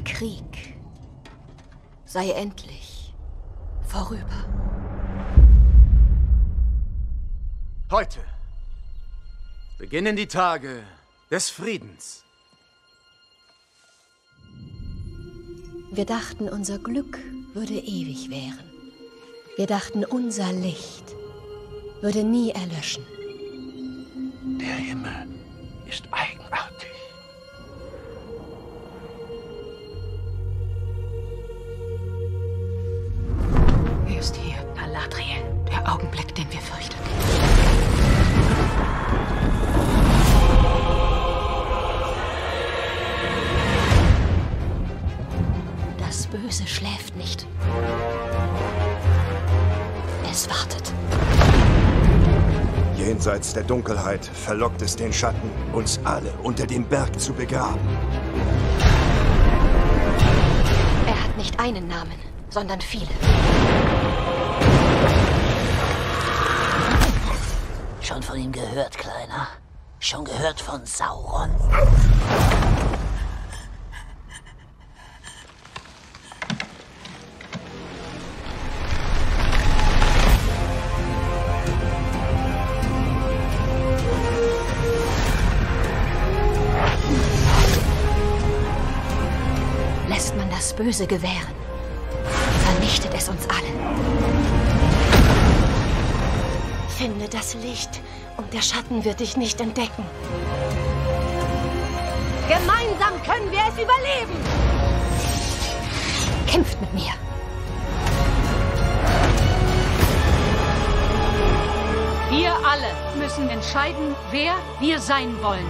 Der Krieg sei endlich vorüber. Heute beginnen die Tage des Friedens. Wir dachten, unser Glück würde ewig währen. Wir dachten, unser Licht würde nie erlöschen. Der Himmel ist eigenartig. Galadriel. Der Augenblick, den wir fürchteten. Das Böse schläft nicht. Es wartet. Jenseits der Dunkelheit verlockt es den Schatten, uns alle unter dem Berg zu begraben. Er hat nicht einen Namen, sondern viele. Schon von ihm gehört, Kleiner. Schon gehört von Sauron. Lässt man das Böse gewähren, vernichtet es uns alle. Finde das Licht und der Schatten wird dich nicht entdecken. Gemeinsam können wir es überleben. Kämpft mit mir. Wir alle müssen entscheiden, wer wir sein wollen.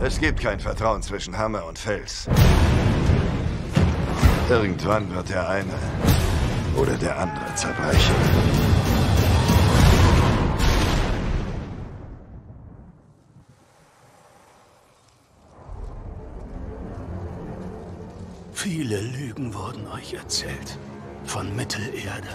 Es gibt kein Vertrauen zwischen Hammer und Fels. Irgendwann wird der eine oder der andere zerbrechen. Viele Lügen wurden euch erzählt. Von Mittelerde,